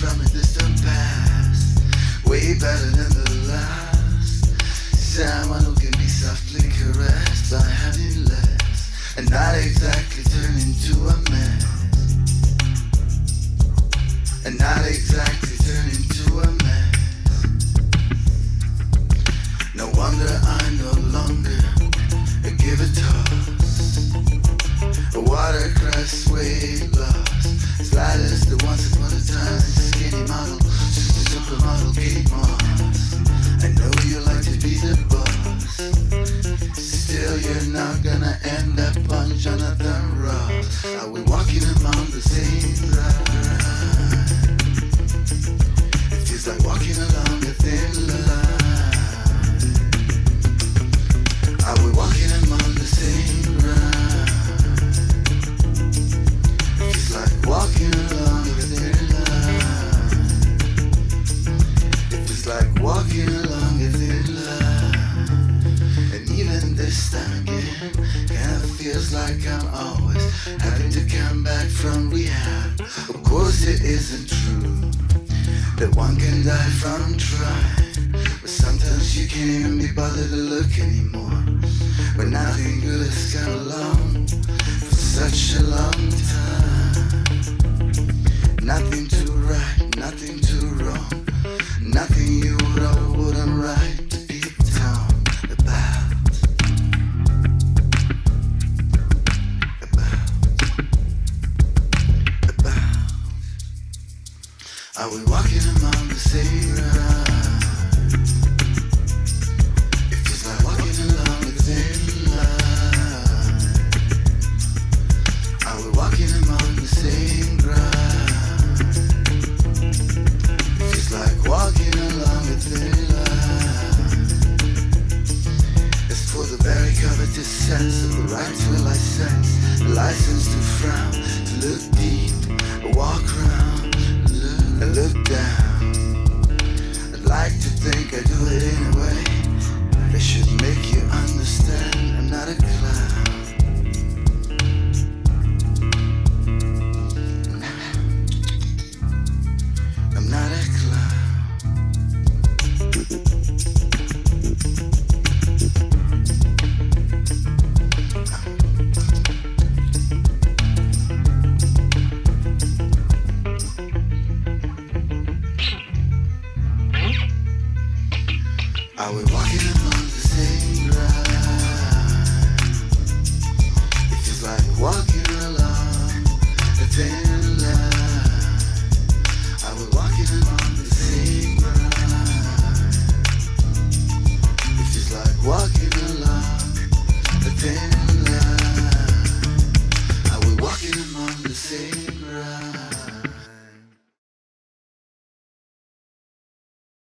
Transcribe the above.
from a distant past, way better than the last. Someone who can be softly caressed by having less, and not exactly turn into a mess, and not exactly. Like I'm always having to come back from rehab. Of course, it isn't true that one can die from trying. But sometimes you can't even be bothered to look anymore. When nothing good has come Are we walking the like walking along a thin line. Are we walking the same ground? Like walking along for the very sense of the license to frown, to look deep, walk around, look, down. Walking